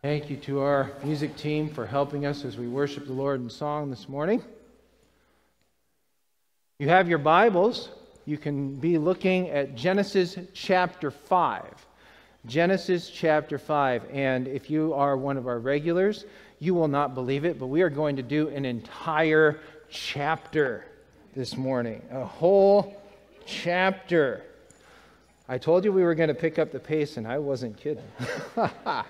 Thank you to our music team for helping us as we worship the Lord in song this morning. You have your Bibles. You can be looking at Genesis chapter 5. Genesis chapter 5. And if you are one of our regulars, you will not believe it, but we are going to do an entire chapter this morning. A whole chapter. I told you we were going to pick up the pace, and I wasn't kidding.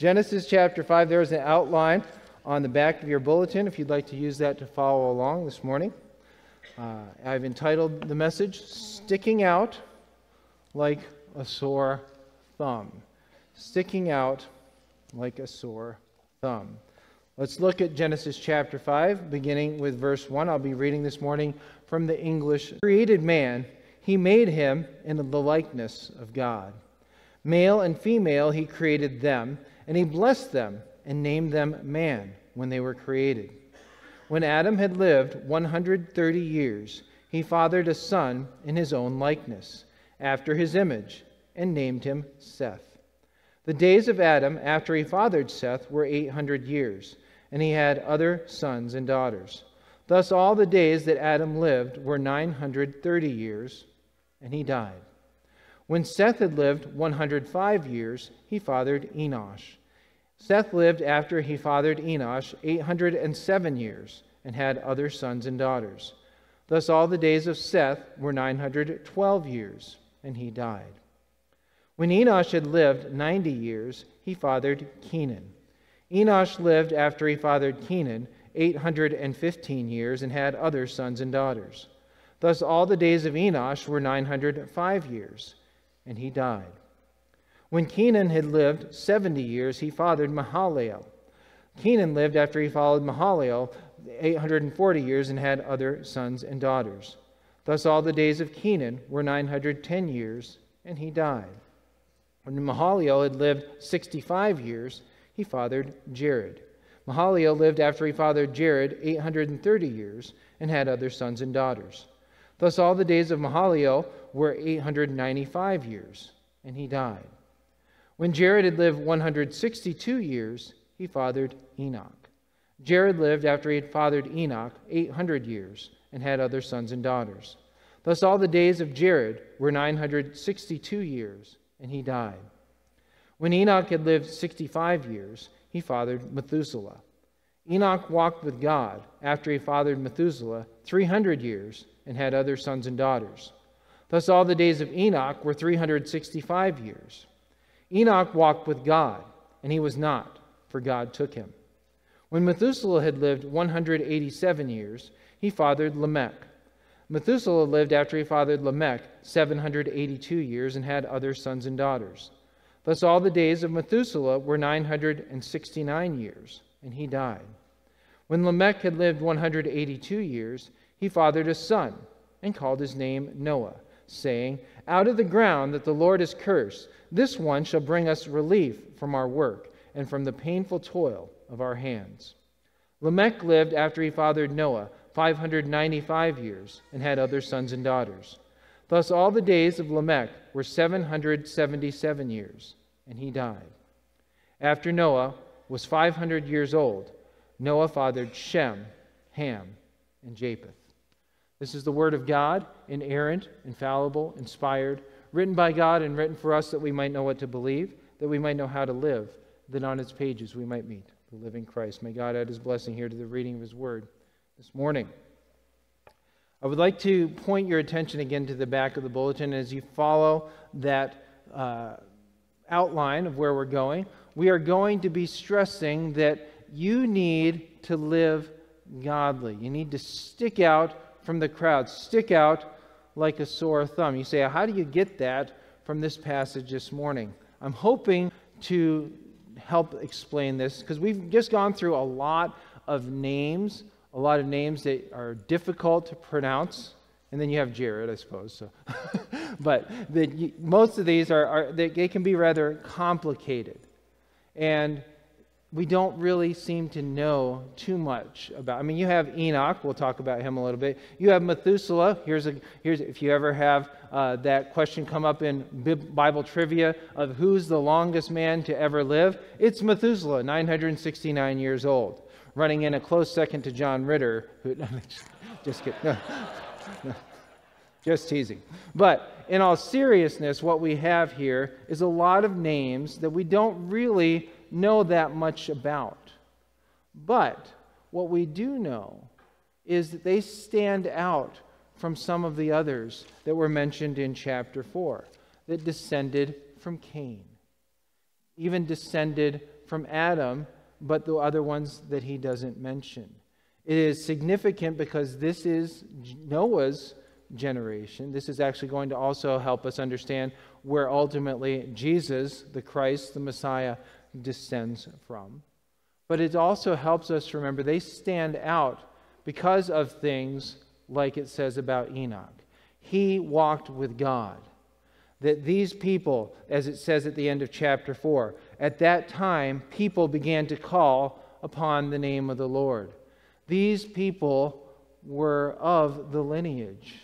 Genesis chapter 5, there's an outline on the back of your bulletin if you'd like to use that to follow along this morning. Uh, I've entitled the message, Sticking Out Like a Sore Thumb. Sticking Out Like a Sore Thumb. Let's look at Genesis chapter 5, beginning with verse 1. I'll be reading this morning from the English. Created man, he made him in the likeness of God. Male and female, he created them and he blessed them and named them man when they were created. When Adam had lived 130 years, he fathered a son in his own likeness, after his image, and named him Seth. The days of Adam after he fathered Seth were 800 years, and he had other sons and daughters. Thus, all the days that Adam lived were 930 years, and he died. When Seth had lived 105 years, he fathered Enosh. Seth lived after he fathered Enosh 807 years and had other sons and daughters. Thus all the days of Seth were 912 years, and he died. When Enosh had lived 90 years, he fathered Kenan. Enosh lived after he fathered Kenan 815 years and had other sons and daughters. Thus all the days of Enosh were 905 years, and he died. When Kenan had lived 70 years, he fathered Mahalalel. Kenan lived after he followed Mahalalel 840 years and had other sons and daughters. Thus all the days of Kenan were 910 years, and he died. When Mahalalel had lived 65 years, he fathered Jared. Mahalalel lived after he fathered Jared 830 years and had other sons and daughters. Thus all the days of Mahalalel were 895 years, and he died. When Jared had lived 162 years, he fathered Enoch. Jared lived after he had fathered Enoch 800 years and had other sons and daughters. Thus, all the days of Jared were 962 years, and he died. When Enoch had lived 65 years, he fathered Methuselah. Enoch walked with God after he fathered Methuselah 300 years and had other sons and daughters. Thus, all the days of Enoch were 365 years. Enoch walked with God, and he was not, for God took him. When Methuselah had lived 187 years, he fathered Lamech. Methuselah lived after he fathered Lamech 782 years and had other sons and daughters. Thus all the days of Methuselah were 969 years, and he died. When Lamech had lived 182 years, he fathered a son and called his name Noah, saying, Out of the ground that the Lord has cursed, this one shall bring us relief from our work and from the painful toil of our hands. Lamech lived after he fathered Noah 595 years and had other sons and daughters. Thus all the days of Lamech were 777 years, and he died. After Noah was 500 years old, Noah fathered Shem, Ham, and Japheth. This is the word of God, inerrant, infallible, inspired written by God and written for us that we might know what to believe, that we might know how to live, that on its pages we might meet the living Christ. May God add his blessing here to the reading of his word this morning. I would like to point your attention again to the back of the bulletin as you follow that uh, outline of where we're going. We are going to be stressing that you need to live godly. You need to stick out from the crowd, stick out like a sore thumb. You say, How do you get that from this passage this morning? I'm hoping to help explain this because we've just gone through a lot of names, a lot of names that are difficult to pronounce. And then you have Jared, I suppose. So, but the, most of these are, are they, they can be rather complicated. And we don't really seem to know too much about. I mean, you have Enoch. We'll talk about him a little bit. You have Methuselah. Here's a here's if you ever have uh, that question come up in Bible trivia of who's the longest man to ever live. It's Methuselah, 969 years old, running in a close second to John Ritter. Who, just kidding. No, no, just teasing. But in all seriousness, what we have here is a lot of names that we don't really know that much about. But what we do know is that they stand out from some of the others that were mentioned in chapter 4 that descended from Cain, even descended from Adam, but the other ones that he doesn't mention. It is significant because this is Noah's generation. This is actually going to also help us understand where ultimately Jesus, the Christ, the Messiah, descends from. But it also helps us remember they stand out because of things like it says about Enoch. He walked with God. That these people, as it says at the end of chapter 4, at that time, people began to call upon the name of the Lord. These people were of the lineage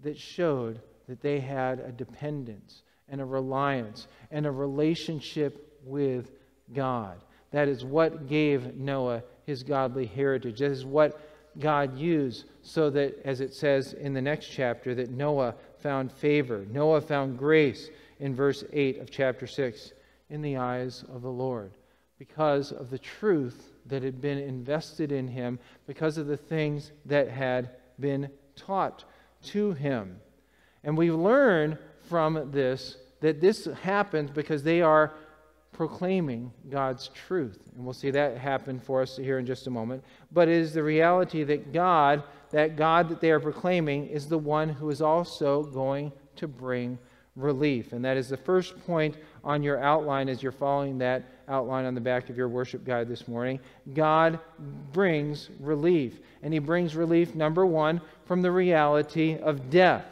that showed that they had a dependence and a reliance and a relationship with God. That is what gave Noah his godly heritage. That is what God used so that, as it says in the next chapter, that Noah found favor. Noah found grace in verse 8 of chapter 6 in the eyes of the Lord because of the truth that had been invested in him, because of the things that had been taught to him. And we learn from this that this happens because they are proclaiming God's truth. And we'll see that happen for us here in just a moment. But it is the reality that God, that God that they are proclaiming, is the one who is also going to bring relief. And that is the first point on your outline as you're following that outline on the back of your worship guide this morning. God brings relief. And He brings relief, number one, from the reality of death.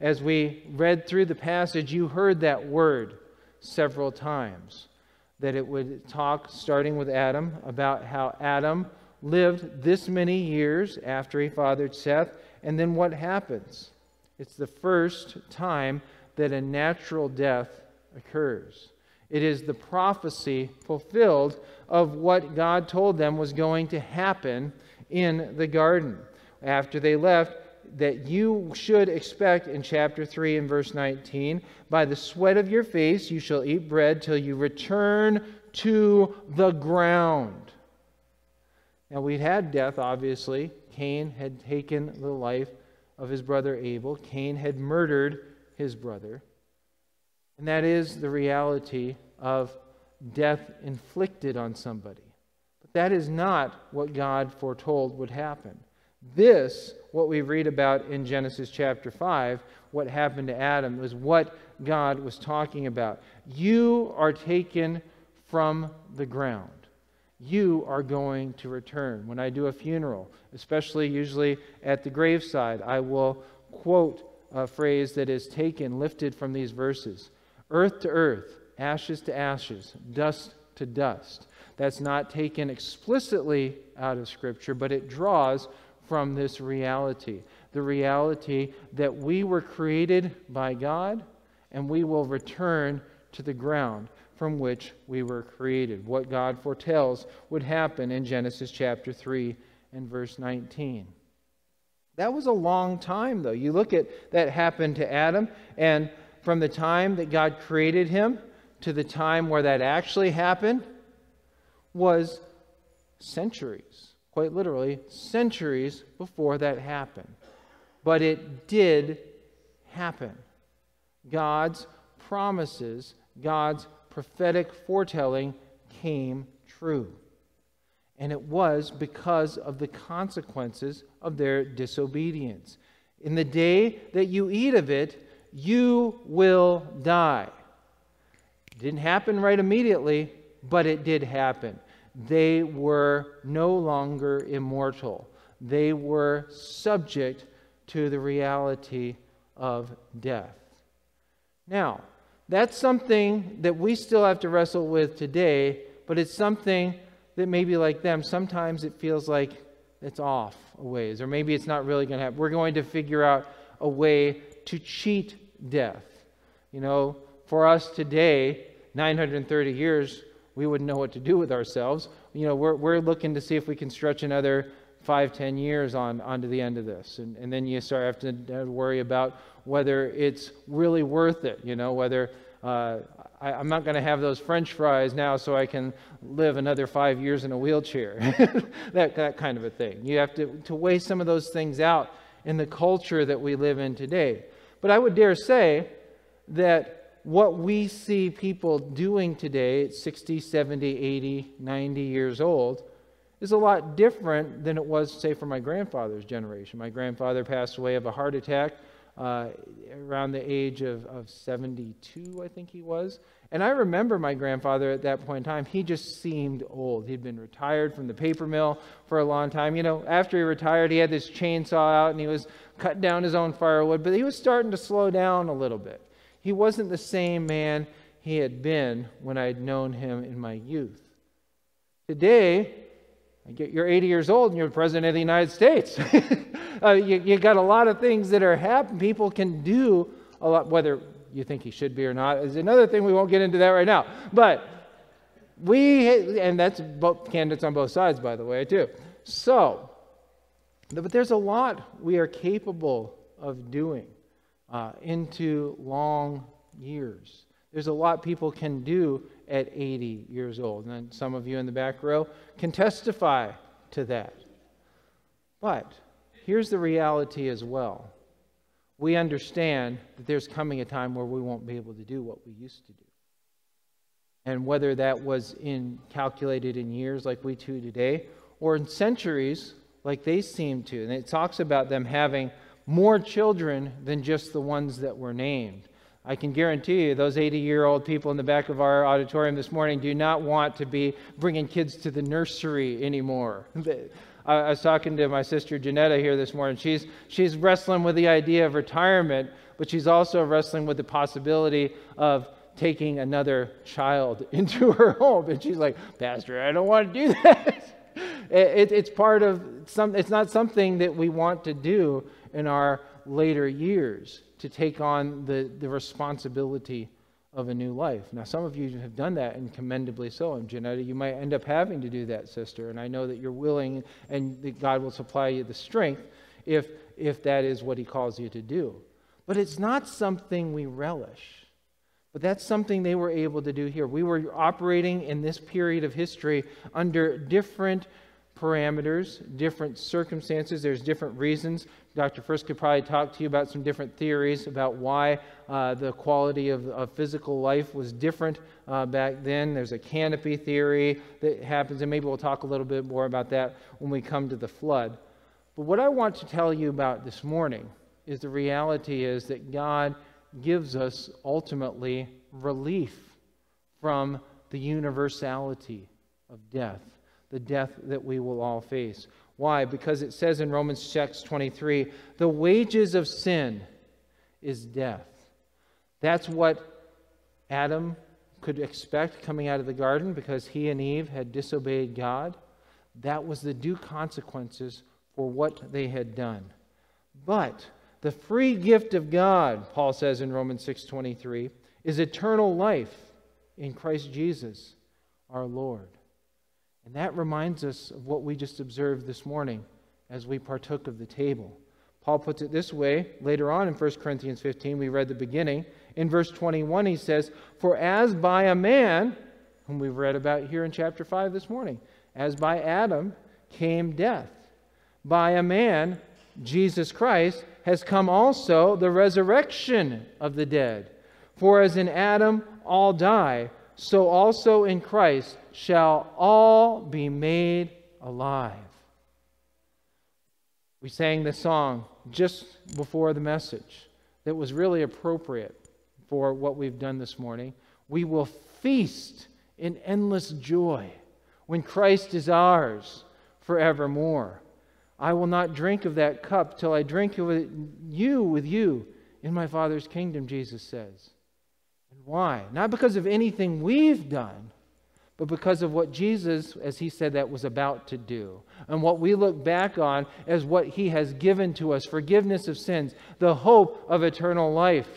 As we read through the passage, you heard that word several times that it would talk, starting with Adam, about how Adam lived this many years after he fathered Seth, and then what happens? It's the first time that a natural death occurs. It is the prophecy fulfilled of what God told them was going to happen in the garden. After they left, that you should expect in chapter 3 and verse 19 by the sweat of your face you shall eat bread till you return to the ground. Now, we'd had death, obviously. Cain had taken the life of his brother Abel, Cain had murdered his brother. And that is the reality of death inflicted on somebody. But that is not what God foretold would happen. This, what we read about in Genesis chapter 5, what happened to Adam, was what God was talking about. You are taken from the ground. You are going to return. When I do a funeral, especially usually at the graveside, I will quote a phrase that is taken, lifted from these verses Earth to earth, ashes to ashes, dust to dust. That's not taken explicitly out of Scripture, but it draws from this reality the reality that we were created by God and we will return to the ground from which we were created. What God foretells would happen in Genesis chapter 3 and verse 19. That was a long time, though. You look at that happened to Adam, and from the time that God created him to the time where that actually happened was centuries quite literally, centuries before that happened. But it did happen. God's promises, God's prophetic foretelling came true. And it was because of the consequences of their disobedience. In the day that you eat of it, you will die. It didn't happen right immediately, but it did happen they were no longer immortal. They were subject to the reality of death. Now, that's something that we still have to wrestle with today, but it's something that maybe like them, sometimes it feels like it's off a ways, or maybe it's not really going to happen. We're going to figure out a way to cheat death. You know, for us today, 930 years, we wouldn't know what to do with ourselves. You know, we're, we're looking to see if we can stretch another five, ten years on onto the end of this. And, and then you start have to worry about whether it's really worth it, you know, whether uh, I, am not going to have those french fries now so I can live another five years in a wheelchair. that, that kind of a thing. You have to, to weigh some of those things out in the culture that we live in today. But I would dare say that what we see people doing today at 60, 70, 80, 90 years old is a lot different than it was, say, for my grandfather's generation. My grandfather passed away of a heart attack uh, around the age of, of 72, I think he was. And I remember my grandfather at that point in time, he just seemed old. He'd been retired from the paper mill for a long time. You know, after he retired, he had this chainsaw out and he was cutting down his own firewood, but he was starting to slow down a little bit. He wasn't the same man he had been when I had known him in my youth. Today, you're 80 years old and you're president of the United States. uh, you, you got a lot of things that are happening. People can do a lot, whether you think he should be or not is another thing. We won't get into that right now. But we, and that's both candidates on both sides, by the way, too. So, but there's a lot we are capable of doing uh, into long years. There's a lot people can do at 80 years old. And some of you in the back row can testify to that. But here's the reality as well we understand that there's coming a time where we won't be able to do what we used to do. And whether that was in calculated in years like we do today, or in centuries like they seem to. And it talks about them having more children than just the ones that were named. I can guarantee you, those 80 year old people in the back of our auditorium this morning do not want to be bringing kids to the nursery anymore. I was talking to my sister Janetta here this morning. She's, she's wrestling with the idea of retirement, but she's also wrestling with the possibility of taking another child into her home. And she's like, Pastor, I don't want to do that. it, it's part of some, it's not something that we want to do in our later years to take on the, the responsibility of a new life. Now, some of you have done that, and commendably so. And Janetta, you might end up having to do that, sister. And I know that you're willing, and that God will supply you the strength if if that is what He calls you to do. But it's not something we relish. But that's something they were able to do here. We were operating in this period of history under different parameters, different circumstances. There's different reasons. Dr. First could probably talk to you about some different theories about why uh, the quality of, of, physical life was different uh, back then. There's a canopy theory that happens, and maybe we'll talk a little bit more about that when we come to the flood. But what I want to tell you about this morning is the reality is that God gives us ultimately relief from the universality of death the death that we will all face. Why? Because it says in Romans 6 23, the wages of sin is death. That's what Adam could expect coming out of the garden because he and Eve had disobeyed God. That was the due consequences for what they had done. But the free gift of God, Paul says in Romans 6:23, is eternal life in Christ Jesus, our Lord. And that reminds us of what we just observed this morning as we partook of the table. Paul puts it this way later on in 1 Corinthians 15. We read the beginning. In verse 21, he says, For as by a man, whom we've read about here in chapter 5 this morning, as by Adam came death, by a man, Jesus Christ, has come also the resurrection of the dead. For as in Adam all die, so also in Christ shall all be made alive. We sang this song just before the message that was really appropriate for what we've done this morning. We will feast in endless joy when Christ is ours forevermore. I will not drink of that cup till I drink of you with you in my Father's kingdom, Jesus says. And why? Not because of anything we've done, but because of what Jesus, as he said, that was about to do. And what we look back on as what he has given to us forgiveness of sins, the hope of eternal life.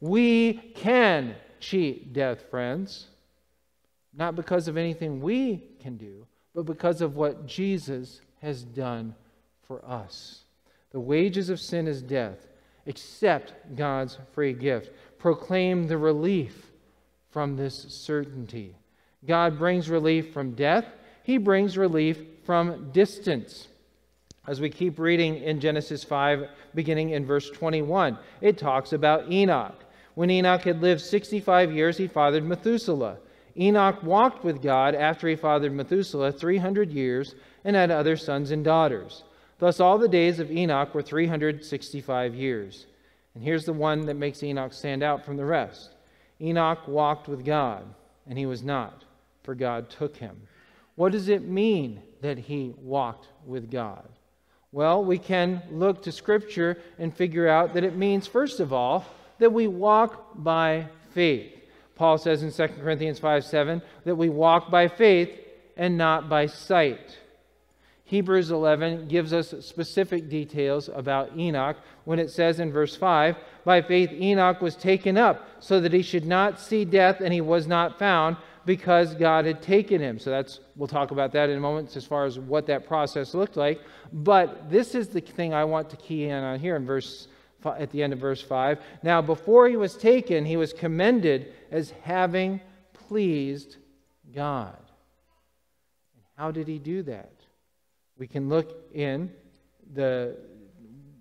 We can cheat death, friends. Not because of anything we can do, but because of what Jesus has done for us. The wages of sin is death. Accept God's free gift. Proclaim the relief from this certainty. God brings relief from death, He brings relief from distance. As we keep reading in Genesis 5, beginning in verse 21, it talks about Enoch. When Enoch had lived 65 years, he fathered Methuselah. Enoch walked with God after he fathered Methuselah 300 years and had other sons and daughters. Thus, all the days of Enoch were 365 years. And here's the one that makes Enoch stand out from the rest Enoch walked with God, and he was not, for God took him. What does it mean that he walked with God? Well, we can look to Scripture and figure out that it means, first of all, that we walk by faith. Paul says in 2 Corinthians 5 7 that we walk by faith and not by sight. Hebrews 11 gives us specific details about Enoch when it says in verse 5 By faith Enoch was taken up so that he should not see death, and he was not found because God had taken him. So that's we'll talk about that in a moment as far as what that process looked like. But this is the thing I want to key in on here in verse at the end of verse 5. Now before he was taken, he was commended as having pleased God. How did he do that? We can look in the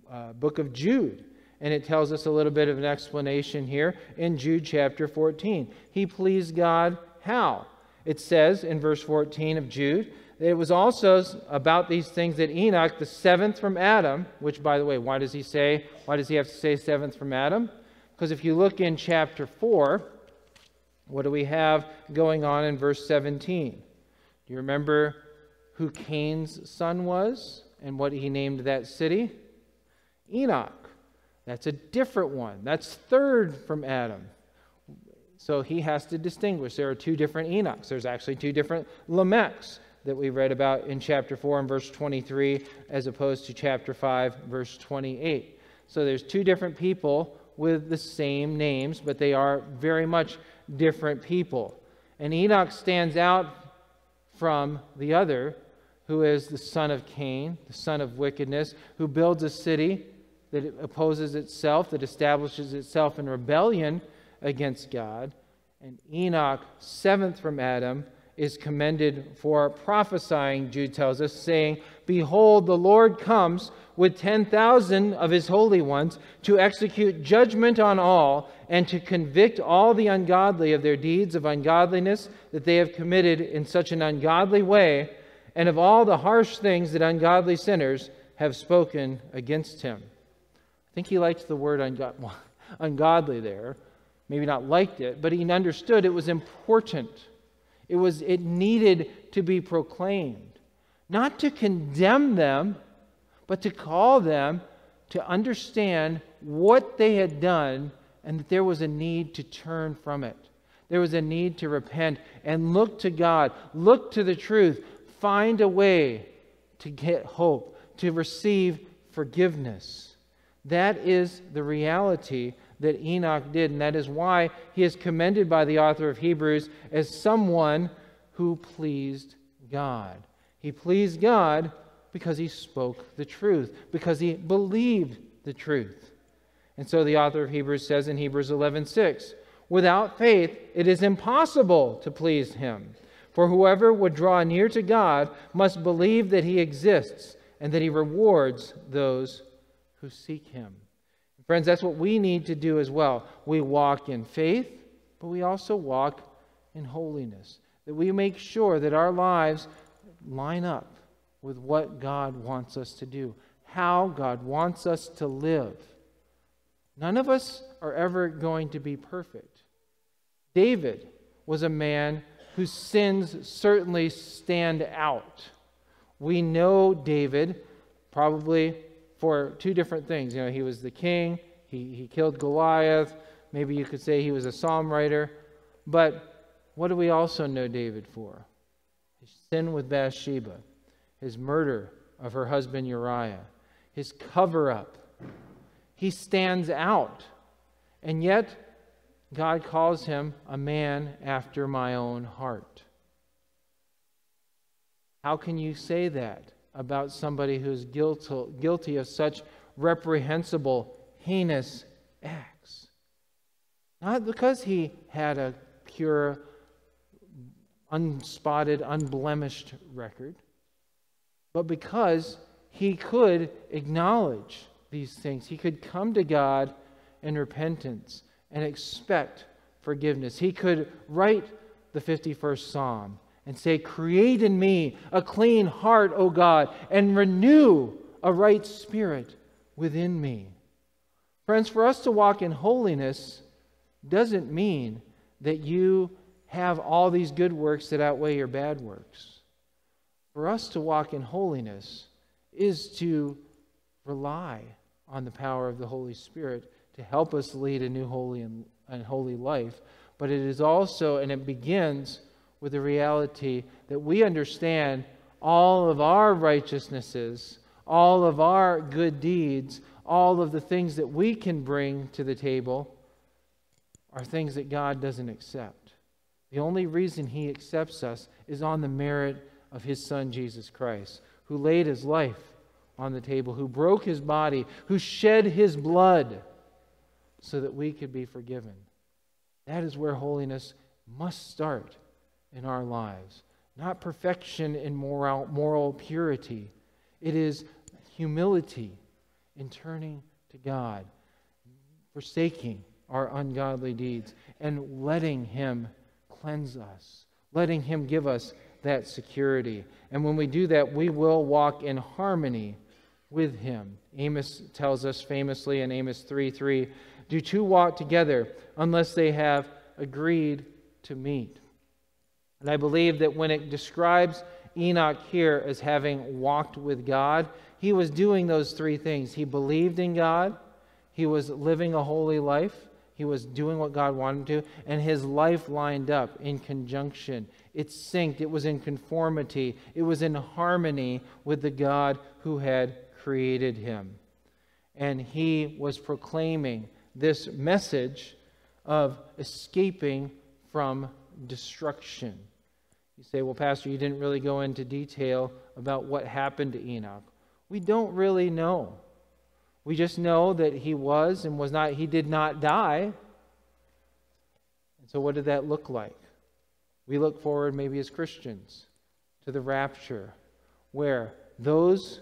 uh, book of Jude, and it tells us a little bit of an explanation here in Jude chapter 14. He pleased God how? It says in verse 14 of Jude that it was also about these things that Enoch, the seventh from Adam, which, by the way, why does he say, why does he have to say seventh from Adam? Because if you look in chapter 4, what do we have going on in verse 17? Do you remember who Cain's son was and what he named that city? Enoch. That's a different one. That's third from Adam. So he has to distinguish. There are two different Enochs. There's actually two different Lamechs that we read about in chapter 4 and verse 23 as opposed to chapter 5 verse 28. So there's two different people with the same names, but they are very much different people. And Enoch stands out from the other, who is the son of Cain, the son of wickedness, who builds a city that opposes itself, that establishes itself in rebellion against God. And Enoch, seventh from Adam, is commended for prophesying, Jude tells us, saying, Behold, the Lord comes with 10,000 of his holy ones to execute judgment on all and to convict all the ungodly of their deeds of ungodliness that they have committed in such an ungodly way, and of all the harsh things that ungodly sinners have spoken against him. I think he likes the word ungodly there maybe not liked it, but he understood it was important. It was it needed to be proclaimed. Not to condemn them, but to call them to understand what they had done and that there was a need to turn from it. There was a need to repent and look to God, look to the truth, find a way to get hope, to receive forgiveness. That is the reality that Enoch did, and that is why he is commended by the author of Hebrews as someone who pleased God. He pleased God because he spoke the truth, because he believed the truth. And so the author of Hebrews says in Hebrews 11:6, "Without faith it is impossible to please him, for whoever would draw near to God must believe that he exists and that he rewards those who seek him." Friends, that's what we need to do as well. We walk in faith, but we also walk in holiness. That we make sure that our lives line up with what God wants us to do, how God wants us to live. None of us are ever going to be perfect. David was a man whose sins certainly stand out. We know David probably for two different things. You know, he was the king, he, he killed Goliath, maybe you could say he was a psalm writer, but what do we also know David for? Sin with Bathsheba, his murder of her husband Uriah, his cover up. He stands out. And yet, God calls him a man after my own heart. How can you say that about somebody who's guilty guilty of such reprehensible, heinous acts? Not because he had a pure, unspotted, unblemished record, but because he could acknowledge these things. He could come to God in repentance and expect forgiveness. He could write the 51st Psalm and say, Create in me a clean heart, O God, and renew a right spirit within me. Friends, for us to walk in holiness doesn't mean that you have all these good works that outweigh your bad works. For us to walk in holiness is to rely on the power of the Holy Spirit to help us lead a new holy and, and holy life. But it is also, and it begins with the reality that we understand all of our righteousnesses, all of our good deeds, all of the things that we can bring to the table are things that God doesn't accept. The only reason He accepts us is on the merit of His Son, Jesus Christ, who laid His life on the table, who broke His body, who shed His blood so that we could be forgiven. That is where holiness must start in our lives. Not perfection in moral, moral purity, it is humility in turning to God, forsaking our ungodly deeds, and letting Him cleanse us, letting Him give us that security. And when we do that, we will walk in harmony with Him. Amos tells us famously in Amos 3 3 do two walk together unless they have agreed to meet? And I believe that when it describes Enoch here as having walked with God, he was doing those three things. He believed in God, he was living a holy life, he was doing what God wanted him to, and his life lined up in conjunction. It synced, it was in conformity, it was in harmony with the God who had created him. And he was proclaiming this message of escaping from destruction. You say, well, Pastor, you didn't really go into detail about what happened to Enoch. We don't really know. We just know that he was and was not, he did not die. And so, what did that look like? We look forward, maybe as Christians, to the rapture, where those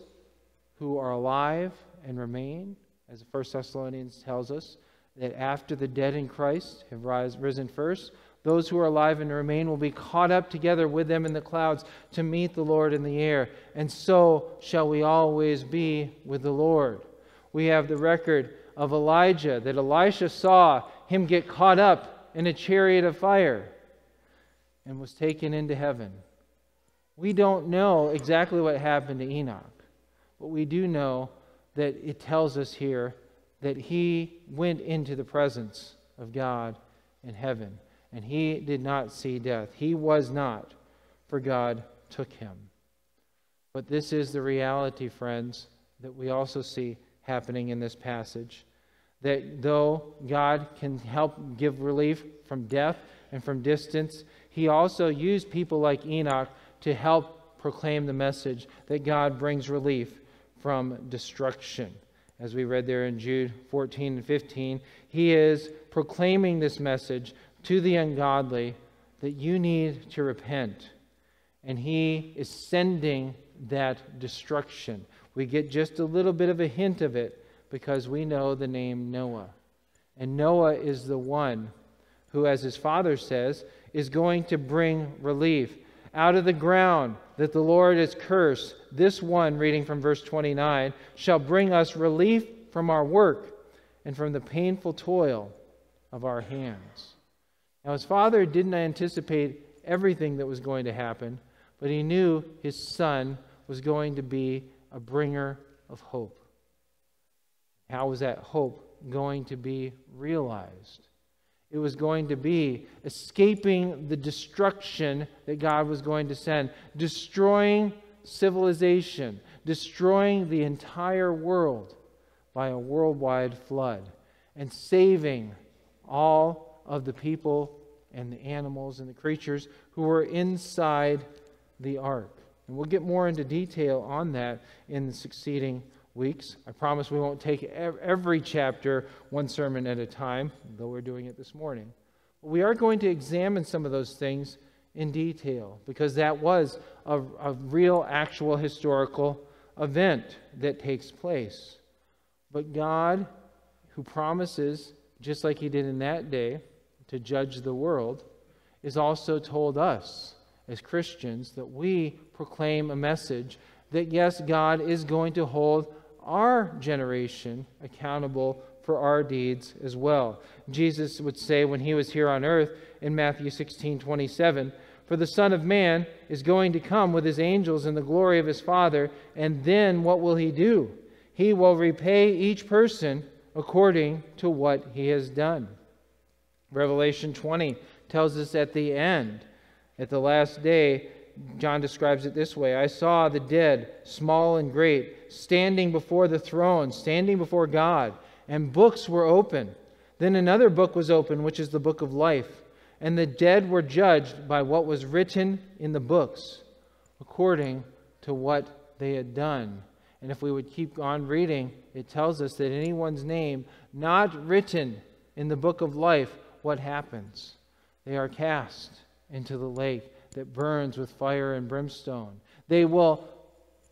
who are alive and remain as the First Thessalonians tells us, that after the dead in Christ have rise, risen first, those who are alive and remain will be caught up together with them in the clouds to meet the Lord in the air. And so shall we always be with the Lord. We have the record of Elijah that Elisha saw him get caught up in a chariot of fire and was taken into heaven. We don't know exactly what happened to Enoch, but we do know that it tells us here that he went into the presence of God in heaven, and he did not see death. He was not, for God took him. But this is the reality, friends, that we also see happening in this passage. That though God can help give relief from death and from distance, he also used people like Enoch to help proclaim the message that God brings relief from destruction. As we read there in Jude 14 and 15, he is proclaiming this message to the ungodly that you need to repent. And he is sending that destruction. We get just a little bit of a hint of it because we know the name Noah. And Noah is the one who, as his father says, is going to bring relief out of the ground that the Lord has cursed, this one, reading from verse 29, shall bring us relief from our work and from the painful toil of our hands. Now, his father didn't anticipate everything that was going to happen, but he knew his son was going to be a bringer of hope. How was that hope going to be realized? it was going to be escaping the destruction that God was going to send, destroying civilization, destroying the entire world by a worldwide flood, and saving all of the people and the animals and the creatures who were inside the ark. And we'll get more into detail on that in the succeeding weeks. I promise we won't take every chapter one sermon at a time, though we're doing it this morning. But we are going to examine some of those things in detail because that was a, a real, actual historical event that takes place. But God, who promises, just like He did in that day, to judge the world, is also told us as Christians that we proclaim a message that yes, God is going to hold our generation accountable for our deeds as well. Jesus would say when he was here on earth in Matthew 16 27, For the Son of Man is going to come with his angels in the glory of his Father, and then what will he do? He will repay each person according to what he has done. Revelation 20 tells us at the end, at the last day, John describes it this way I saw the dead, small and great, standing before the throne, standing before God, and books were open. Then another book was open, which is the book of life. And the dead were judged by what was written in the books, according to what they had done. And if we would keep on reading, it tells us that anyone's name not written in the book of life, what happens? They are cast into the lake that burns with fire and brimstone. They will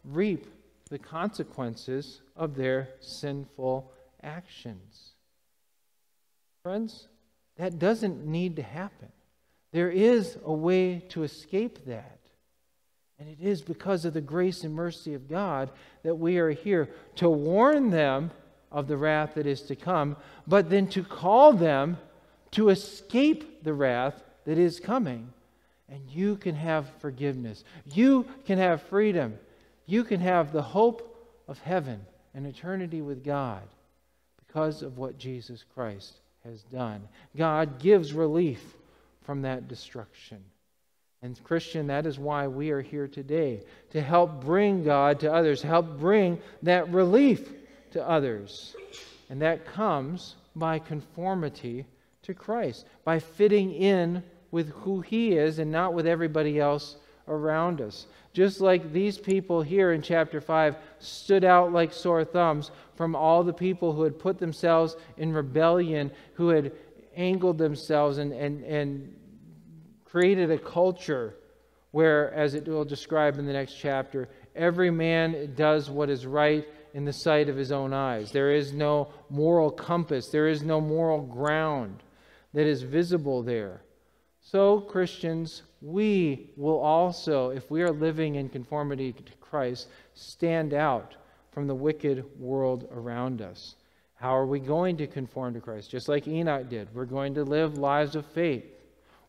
reap the consequences of their sinful actions. Friends, that doesn't need to happen. There is a way to escape that. And it is because of the grace and mercy of God that we are here to warn them of the wrath that is to come, but then to call them to escape the wrath that is coming. And you can have forgiveness. You can have freedom. You can have the hope of heaven and eternity with God because of what Jesus Christ has done. God gives relief from that destruction. And, Christian, that is why we are here today to help bring God to others, help bring that relief to others. And that comes by conformity to Christ, by fitting in with who He is and not with everybody else around us. Just like these people here in chapter 5 stood out like sore thumbs from all the people who had put themselves in rebellion, who had angled themselves and, and, and created a culture where, as it will describe in the next chapter, every man does what is right in the sight of his own eyes. There is no moral compass, there is no moral ground that is visible there. So, Christians, we will also, if we are living in conformity to Christ, stand out from the wicked world around us. How are we going to conform to Christ? Just like Enoch did. We're going to live lives of faith.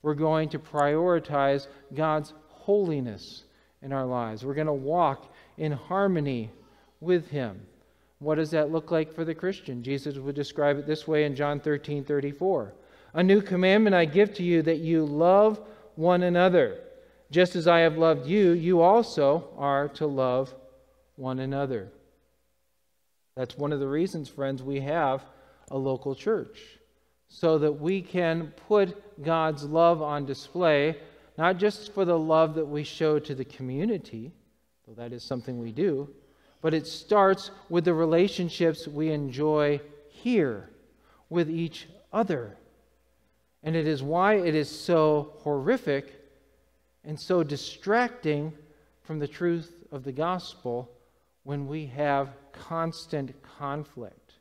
We're going to prioritize God's holiness in our lives. We're going to walk in harmony with Him. What does that look like for the Christian? Jesus would describe it this way in John 13 34. A new commandment I give to you that you love one another. Just as I have loved you, you also are to love one another. That's one of the reasons, friends, we have a local church. So that we can put God's love on display, not just for the love that we show to the community, though that is something we do, but it starts with the relationships we enjoy here with each other. And it is why it is so horrific and so distracting from the truth of the gospel when we have constant conflict,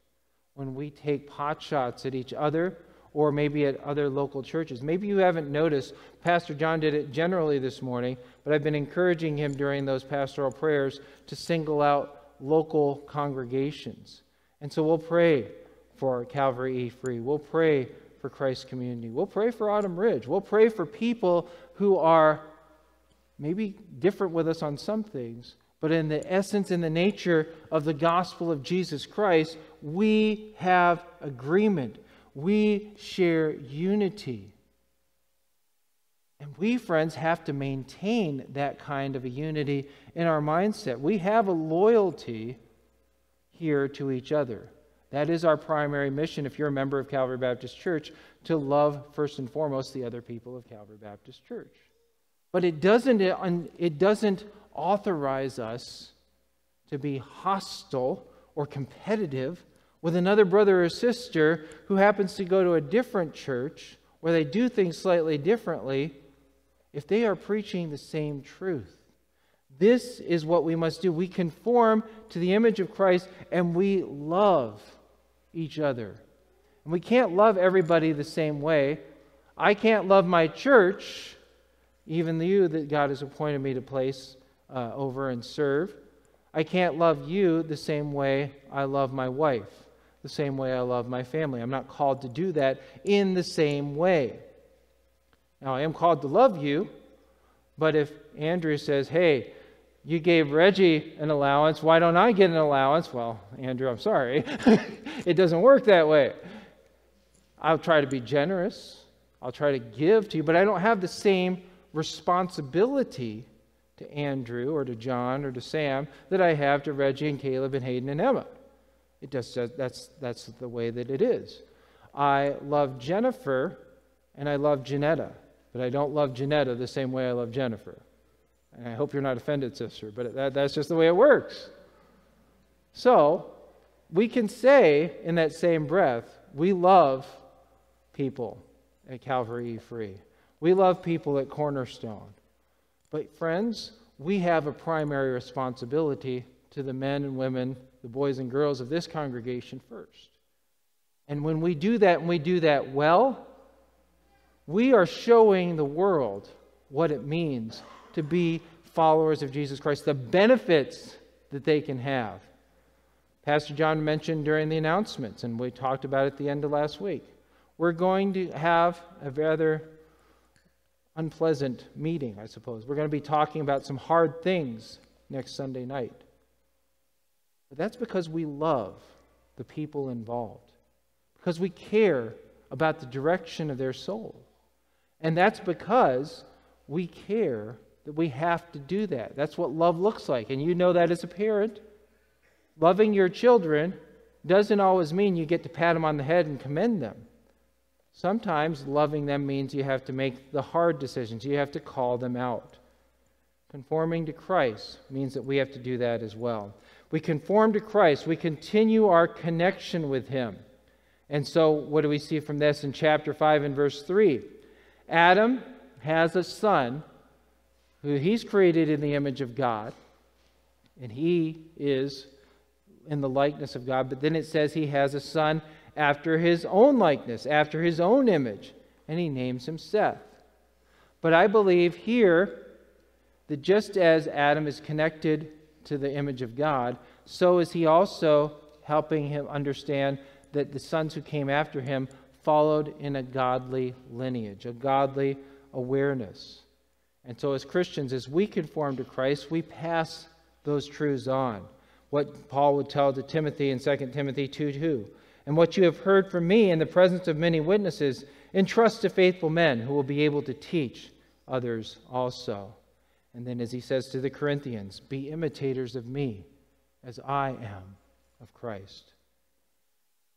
when we take potshots at each other or maybe at other local churches. Maybe you haven't noticed, Pastor John did it generally this morning, but I've been encouraging him during those pastoral prayers to single out local congregations. And so we'll pray for Calvary E Free. We'll pray for Christ's community. We'll pray for Autumn Ridge. We'll pray for people who are maybe different with us on some things, but in the essence and the nature of the gospel of Jesus Christ, we have agreement. We share unity. And we, friends, have to maintain that kind of a unity in our mindset. We have a loyalty here to each other. That is our primary mission, if you're a member of Calvary Baptist Church, to love first and foremost the other people of Calvary Baptist Church. But it doesn't, it doesn't authorize us to be hostile or competitive with another brother or sister who happens to go to a different church where they do things slightly differently if they are preaching the same truth. This is what we must do. We conform to the image of Christ and we love each other. And we can't love everybody the same way. I can't love my church, even you that God has appointed me to place uh, over and serve. I can't love you the same way I love my wife, the same way I love my family. I'm not called to do that in the same way. Now, I am called to love you, but if Andrew says, hey, you gave Reggie an allowance, why don't I get an allowance? Well, Andrew, I'm sorry. it doesn't work that way. I'll try to be generous, I'll try to give to you, but I don't have the same responsibility to Andrew or to John or to Sam that I have to Reggie and Caleb and Hayden and Emma. It just that's that's the way that it is. I love Jennifer and I love Janetta, but I don't love Janetta the same way I love Jennifer. And I hope you're not offended, sister, but that, that's just the way it works. So, we can say in that same breath, we love people at Calvary Free. We love people at Cornerstone. But, friends, we have a primary responsibility to the men and women, the boys and girls of this congregation first. And when we do that and we do that well, we are showing the world what it means to be followers of Jesus Christ, the benefits that they can have. Pastor John mentioned during the announcements, and we talked about at the end of last week. We're going to have a rather unpleasant meeting, I suppose. We're going to be talking about some hard things next Sunday night. But that's because we love the people involved, because we care about the direction of their soul. And that's because we care that we have to do that. That's what love looks like. And you know that as a parent. Loving your children doesn't always mean you get to pat them on the head and commend them. Sometimes loving them means you have to make the hard decisions, you have to call them out. Conforming to Christ means that we have to do that as well. We conform to Christ, we continue our connection with Him. And so, what do we see from this in chapter 5 and verse 3? Adam has a son who he's created in the image of God, and he is in the likeness of God. But then it says he has a son after his own likeness, after his own image, and he names him Seth. But I believe here that just as Adam is connected to the image of God, so is he also helping him understand that the sons who came after him followed in a godly lineage, a godly awareness. And so, as Christians, as we conform to Christ, we pass those truths on. What Paul would tell to Timothy in 2 Timothy 2 2 and what you have heard from me in the presence of many witnesses, entrust to faithful men who will be able to teach others also. And then, as he says to the Corinthians, be imitators of me as I am of Christ.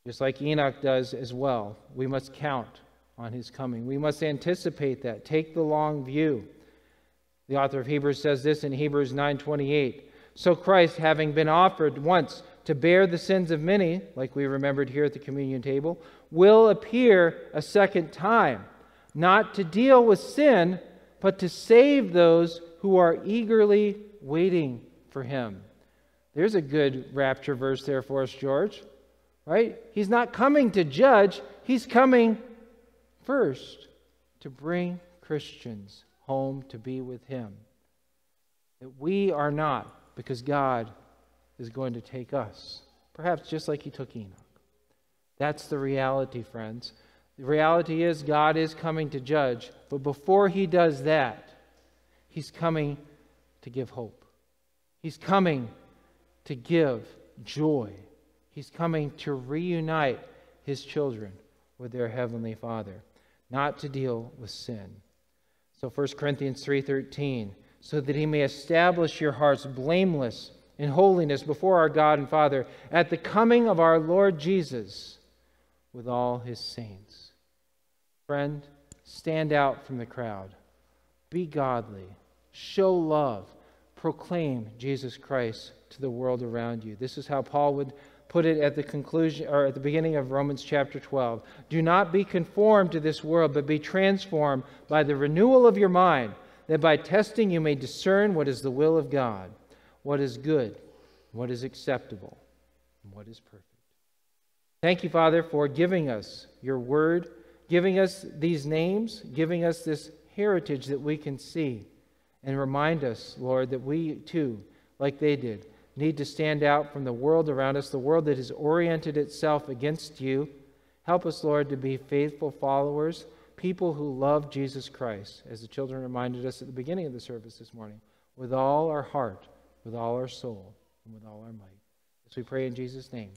Just like Enoch does as well, we must count on his coming. We must anticipate that. Take the long view. The author of Hebrews says this in Hebrews 9:28. So Christ, having been offered once to bear the sins of many, like we remembered here at the communion table, will appear a second time, not to deal with sin, but to save those who are eagerly waiting for him. There's a good rapture verse there for us, George. Right? He's not coming to judge, he's coming first to bring Christians home to be with him. That we are not, because God is going to take us, perhaps just like he took Enoch. That's the reality, friends. The reality is God is coming to judge, but before he does that, he's coming to give hope. He's coming to give joy. He's coming to reunite his children with their heavenly Father, not to deal with sin. So 1 Corinthians 3:13, so that he may establish your hearts blameless in holiness before our God and Father at the coming of our Lord Jesus with all his saints. Friend, stand out from the crowd. Be godly. Show love. Proclaim Jesus Christ to the world around you. This is how Paul would put it at the conclusion or at the beginning of Romans chapter 12. Do not be conformed to this world, but be transformed by the renewal of your mind, that by testing you may discern what is the will of God, what is good, what is acceptable, and what is perfect. Thank you, Father, for giving us your word, giving us these names, giving us this heritage that we can see, and remind us, Lord, that we too, like they did, need to stand out from the world around us, the world that has oriented itself against you. Help us, Lord, to be faithful followers, people who love Jesus Christ, as the children reminded us at the beginning of the service this morning, with all our heart, with all our soul, and with all our might. As we pray in Jesus' name.